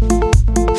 Música